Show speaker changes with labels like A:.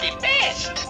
A: be best.